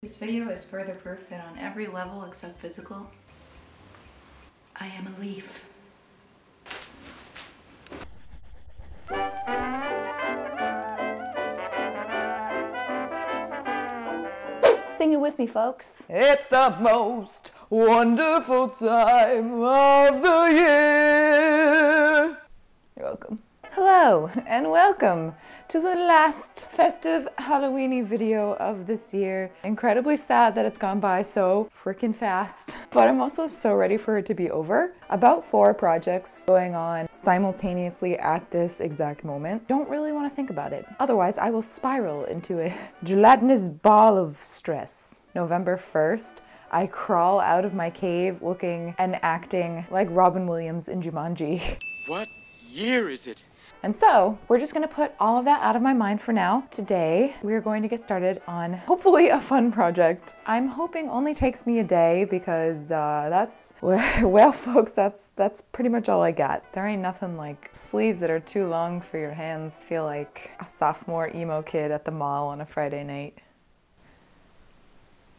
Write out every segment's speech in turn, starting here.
This video is further proof that on every level except physical, I am a leaf. Sing it with me, folks. It's the most wonderful time of the year. Hello and welcome to the last festive Halloweeny video of this year. Incredibly sad that it's gone by so freaking fast, but I'm also so ready for it to be over. About four projects going on simultaneously at this exact moment. Don't really want to think about it. Otherwise, I will spiral into a gelatinous ball of stress. November 1st, I crawl out of my cave looking and acting like Robin Williams in Jumanji. What year is it? And so we're just gonna put all of that out of my mind for now. Today, we're going to get started on hopefully a fun project. I'm hoping only takes me a day because uh, that's, well folks, that's, that's pretty much all I got. There ain't nothing like sleeves that are too long for your hands. Feel like a sophomore emo kid at the mall on a Friday night.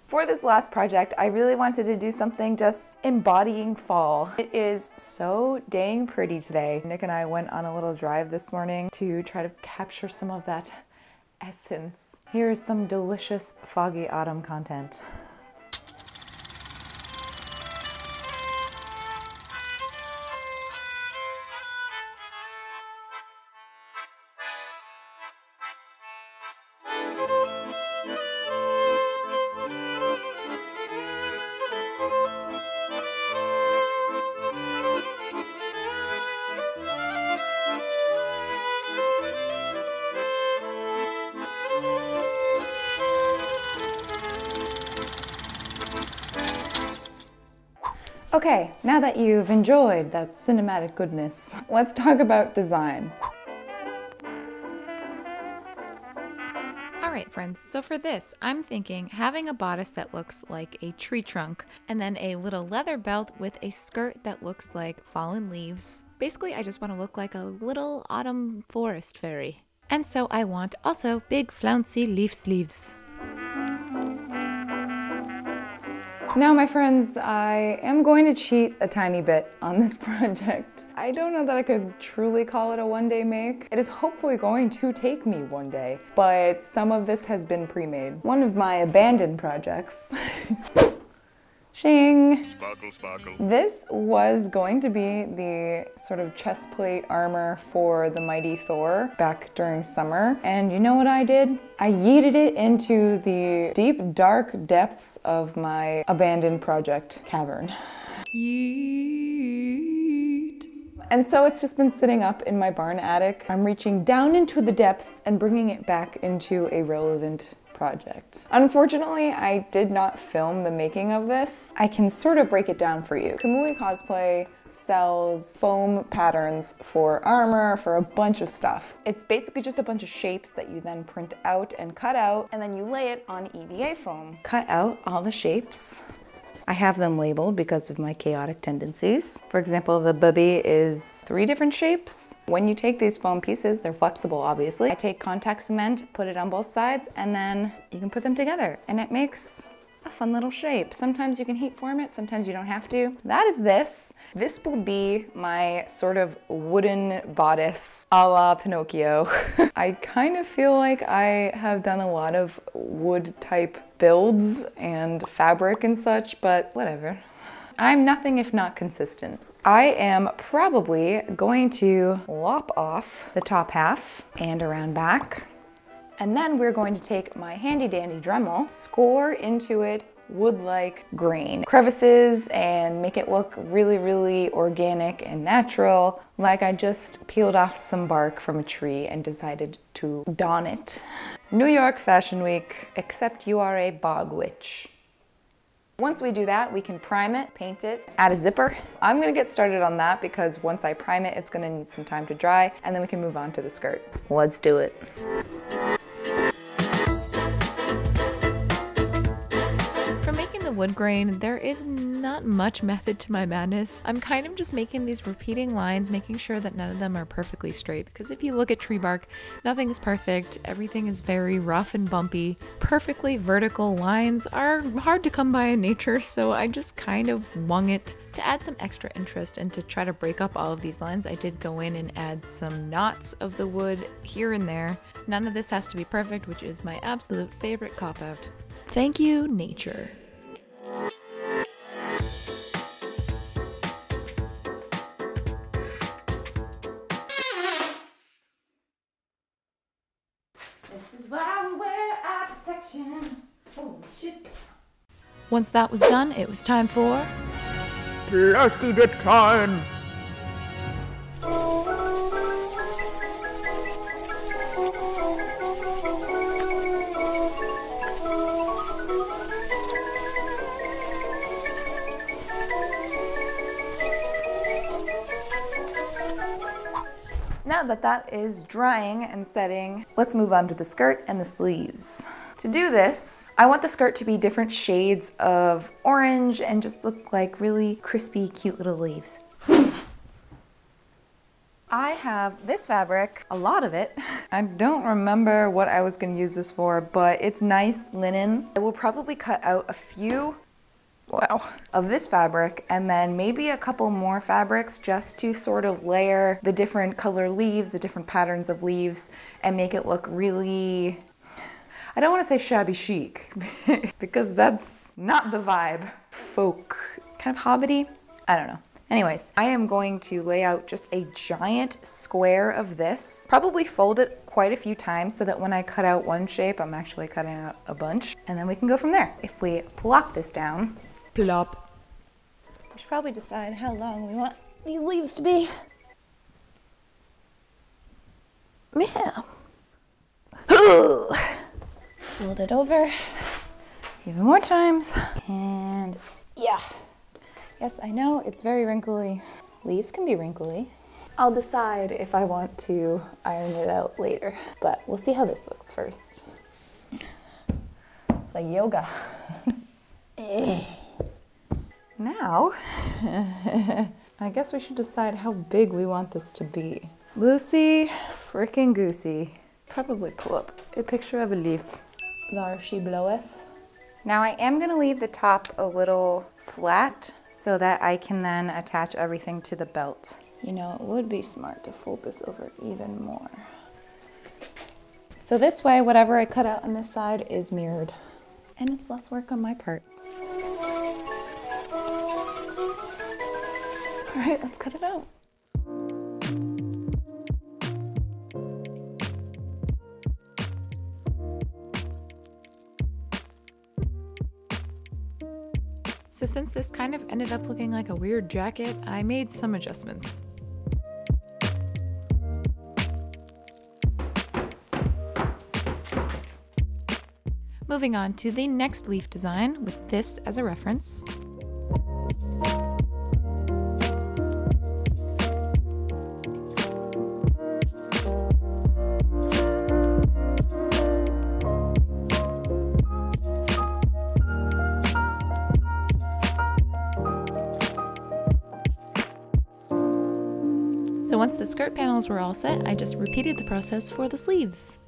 For this last project, I really wanted to do something just embodying fall. It is so dang pretty today. Nick and I went on a little drive this morning to try to capture some of that essence. Here is some delicious foggy autumn content. Okay, now that you've enjoyed that cinematic goodness, let's talk about design. Alright friends, so for this, I'm thinking having a bodice that looks like a tree trunk and then a little leather belt with a skirt that looks like fallen leaves. Basically, I just want to look like a little autumn forest fairy. And so I want also big flouncy leaf sleeves. Now, my friends, I am going to cheat a tiny bit on this project. I don't know that I could truly call it a one day make. It is hopefully going to take me one day, but some of this has been pre-made. One of my abandoned projects Shing! Sparkle, sparkle. This was going to be the sort of chest plate armor for the mighty Thor back during summer. And you know what I did? I yeeted it into the deep, dark depths of my abandoned project cavern. Yeet. And so it's just been sitting up in my barn attic. I'm reaching down into the depths and bringing it back into a relevant project. Unfortunately, I did not film the making of this. I can sort of break it down for you. Kamui Cosplay sells foam patterns for armor, for a bunch of stuff. It's basically just a bunch of shapes that you then print out and cut out, and then you lay it on EVA foam. Cut out all the shapes, I have them labeled because of my chaotic tendencies. For example, the bubby is three different shapes. When you take these foam pieces, they're flexible, obviously. I take contact cement, put it on both sides, and then you can put them together, and it makes a fun little shape. Sometimes you can heat form it, sometimes you don't have to. That is this. This will be my sort of wooden bodice a la Pinocchio. I kind of feel like I have done a lot of wood type builds and fabric and such, but whatever. I'm nothing if not consistent. I am probably going to lop off the top half and around back and then we're going to take my handy dandy Dremel, score into it wood-like grain crevices and make it look really, really organic and natural, like I just peeled off some bark from a tree and decided to don it. New York Fashion Week, except you are a bog witch. Once we do that, we can prime it, paint it, add a zipper. I'm gonna get started on that because once I prime it, it's gonna need some time to dry and then we can move on to the skirt. Let's do it. Wood grain, there is not much method to my madness. I'm kind of just making these repeating lines, making sure that none of them are perfectly straight. Because if you look at tree bark, nothing is perfect. Everything is very rough and bumpy. Perfectly vertical lines are hard to come by in nature, so I just kind of wung it. To add some extra interest and to try to break up all of these lines, I did go in and add some knots of the wood here and there. None of this has to be perfect, which is my absolute favorite cop out. Thank you, nature. Once that was done, it was time for Plasti Dip time! Now that that is drying and setting, let's move on to the skirt and the sleeves. To do this, I want the skirt to be different shades of orange and just look like really crispy, cute little leaves. I have this fabric, a lot of it. I don't remember what I was gonna use this for, but it's nice linen. I will probably cut out a few wow, of this fabric and then maybe a couple more fabrics just to sort of layer the different color leaves, the different patterns of leaves and make it look really, I don't want to say shabby chic because that's not the vibe. Folk, kind of hobbity, I don't know. Anyways, I am going to lay out just a giant square of this, probably fold it quite a few times so that when I cut out one shape, I'm actually cutting out a bunch, and then we can go from there. If we plop this down, plop. we should probably decide how long we want these leaves to be. Yeah. Fold it over even more times, and yeah. Yes, I know it's very wrinkly. Leaves can be wrinkly. I'll decide if I want to iron it out later, but we'll see how this looks first. It's like yoga. now, I guess we should decide how big we want this to be. Lucy frickin' goosey. Probably pull up a picture of a leaf. She bloweth. Now I am gonna leave the top a little flat so that I can then attach everything to the belt. You know, it would be smart to fold this over even more. So this way, whatever I cut out on this side is mirrored. And it's less work on my part. All right, let's cut it out. Since this kind of ended up looking like a weird jacket, I made some adjustments. Moving on to the next leaf design with this as a reference. Skirt panels were all set, I just repeated the process for the sleeves.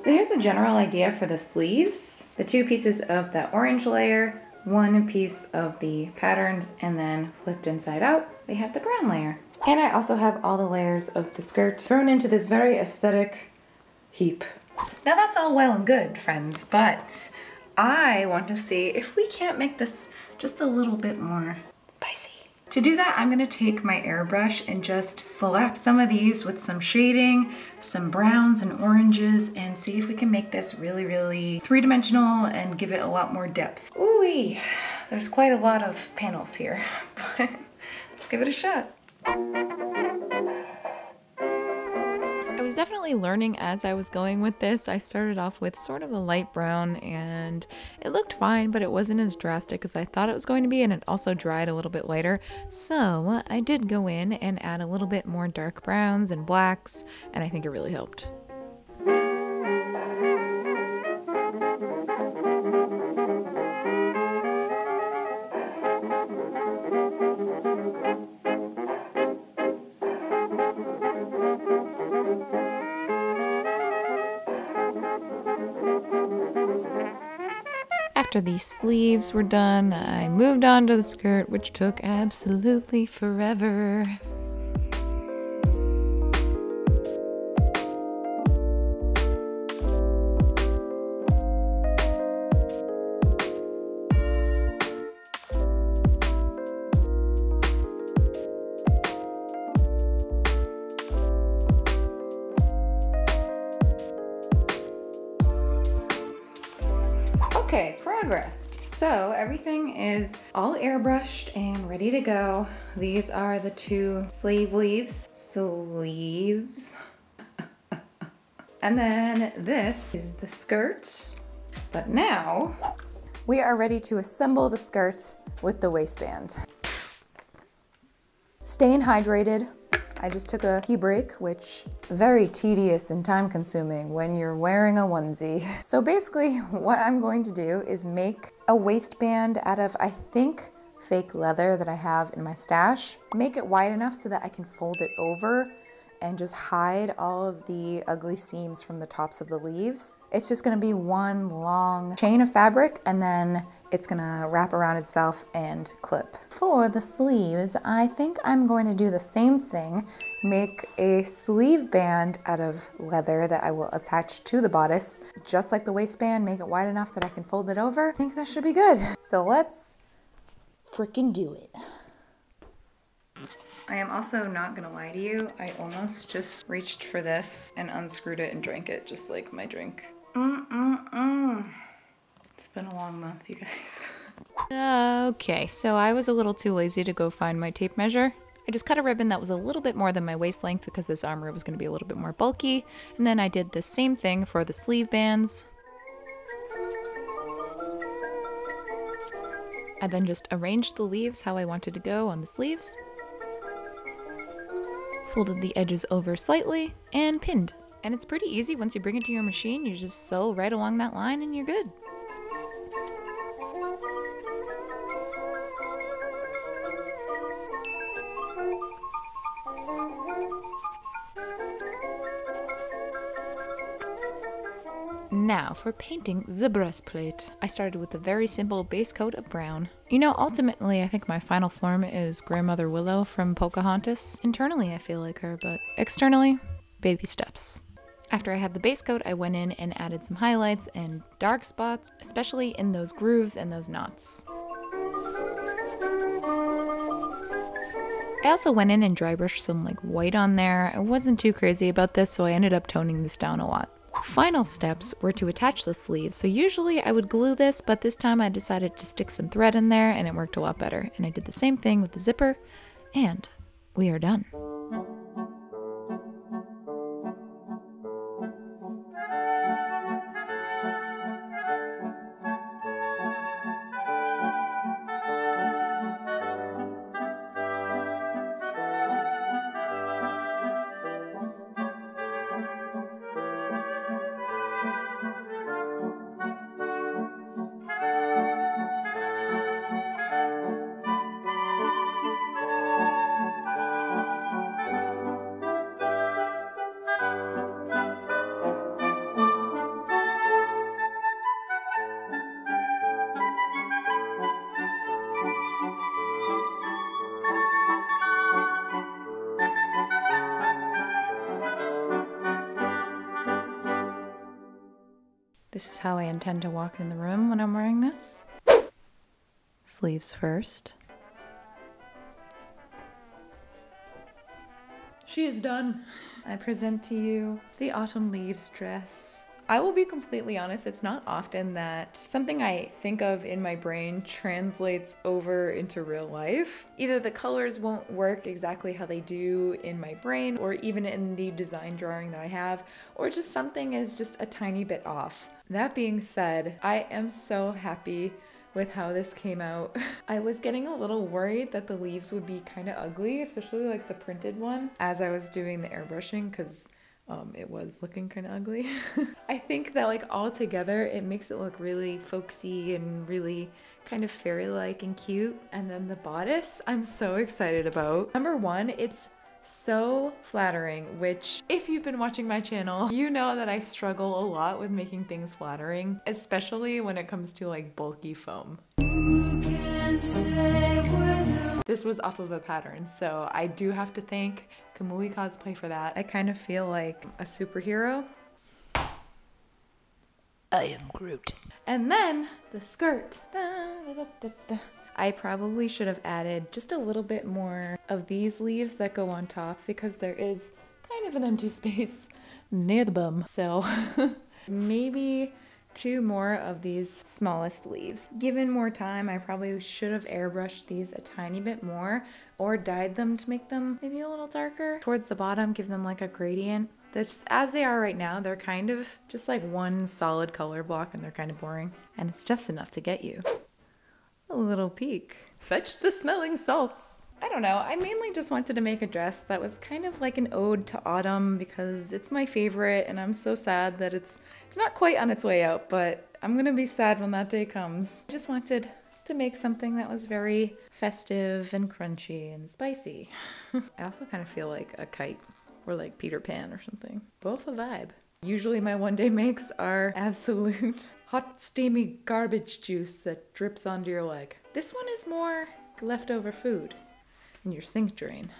So here's the general idea for the sleeves. The two pieces of the orange layer, one piece of the pattern, and then flipped inside out, we have the brown layer. And I also have all the layers of the skirt thrown into this very aesthetic heap. Now that's all well and good, friends, but I want to see if we can't make this just a little bit more. To do that, I'm gonna take my airbrush and just slap some of these with some shading, some browns and oranges, and see if we can make this really, really three-dimensional and give it a lot more depth. Ooh, there's quite a lot of panels here, but let's give it a shot. Definitely learning as I was going with this. I started off with sort of a light brown and it looked fine, but it wasn't as drastic as I thought it was going to be, and it also dried a little bit lighter. So I did go in and add a little bit more dark browns and blacks, and I think it really helped. After the sleeves were done, I moved on to the skirt, which took absolutely forever. Progress. So everything is all airbrushed and ready to go. These are the two sleeve leaves. Sleeves. and then this is the skirt. But now We are ready to assemble the skirt with the waistband. Staying hydrated. I just took a key break, which very tedious and time consuming when you're wearing a onesie. So basically what I'm going to do is make a waistband out of, I think, fake leather that I have in my stash. Make it wide enough so that I can fold it over and just hide all of the ugly seams from the tops of the leaves. It's just gonna be one long chain of fabric and then it's gonna wrap around itself and clip. For the sleeves, I think I'm going to do the same thing, make a sleeve band out of leather that I will attach to the bodice, just like the waistband, make it wide enough that I can fold it over. I think that should be good. So let's freaking do it. I am also not gonna lie to you, I almost just reached for this and unscrewed it and drank it just like my drink. Mm-mm-mm. It's been a long month, you guys. Okay, so I was a little too lazy to go find my tape measure. I just cut a ribbon that was a little bit more than my waist length because this armor was going to be a little bit more bulky. And then I did the same thing for the sleeve bands. I then just arranged the leaves how I wanted to go on the sleeves. Folded the edges over slightly and pinned. And it's pretty easy once you bring it to your machine, you just sew right along that line and you're good. For painting the breastplate. I started with a very simple base coat of brown. You know, ultimately I think my final form is Grandmother Willow from Pocahontas. Internally I feel like her, but externally, baby steps. After I had the base coat, I went in and added some highlights and dark spots, especially in those grooves and those knots. I also went in and dry brushed some like white on there. I wasn't too crazy about this, so I ended up toning this down a lot. Final steps were to attach the sleeve. So usually I would glue this, but this time I decided to stick some thread in there and it worked a lot better. And I did the same thing with the zipper and we are done. How I intend to walk in the room when I'm wearing this. Sleeves first. She is done. I present to you the autumn leaves dress. I will be completely honest, it's not often that something I think of in my brain translates over into real life. Either the colors won't work exactly how they do in my brain, or even in the design drawing that I have, or just something is just a tiny bit off. That being said, I am so happy with how this came out. I was getting a little worried that the leaves would be kind of ugly, especially like the printed one, as I was doing the airbrushing because um, it was looking kind of ugly. I think that like all together it makes it look really folksy and really kind of fairy-like and cute. And then the bodice I'm so excited about. Number one, it's so flattering, which if you've been watching my channel, you know that I struggle a lot with making things flattering, especially when it comes to like bulky foam. This was off of a pattern, so I do have to thank Kamui Cosplay for that. I kind of feel like a superhero. I am Groot. And then the skirt. Da, da, da, I probably should have added just a little bit more of these leaves that go on top because there is kind of an empty space near the bum. So maybe two more of these smallest leaves. Given more time, I probably should have airbrushed these a tiny bit more or dyed them to make them maybe a little darker. Towards the bottom, give them like a gradient. That's as they are right now, they're kind of just like one solid color block and they're kind of boring. And it's just enough to get you a little peek. Fetch the smelling salts. I don't know, I mainly just wanted to make a dress that was kind of like an ode to autumn because it's my favorite and I'm so sad that it's it's not quite on its way out, but I'm gonna be sad when that day comes. I just wanted to make something that was very festive and crunchy and spicy. I also kind of feel like a kite or like Peter Pan or something. Both a vibe. Usually my one day makes are absolute hot steamy garbage juice that drips onto your leg. This one is more leftover food in your sink drain.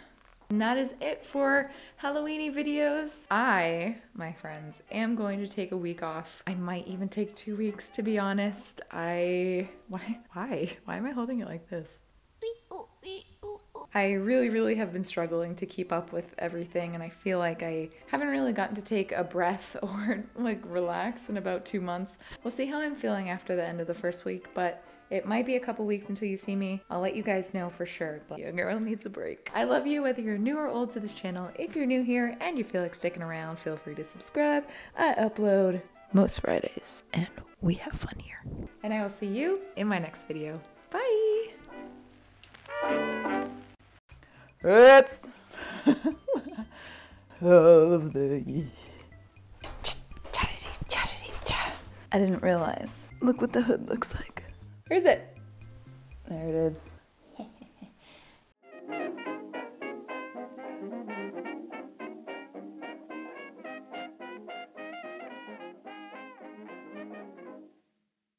And that is it for Halloweeny videos. I, my friends, am going to take a week off. I might even take two weeks to be honest. I, why, why? Why am I holding it like this? I really, really have been struggling to keep up with everything, and I feel like I haven't really gotten to take a breath or like relax in about two months. We'll see how I'm feeling after the end of the first week, but it might be a couple weeks until you see me. I'll let you guys know for sure, but your girl needs a break. I love you whether you're new or old to this channel. If you're new here and you feel like sticking around, feel free to subscribe. I upload most Fridays, and we have fun here. And I will see you in my next video. Bye! It's of the. I didn't realize. Look what the hood looks like. Where's it. There it is.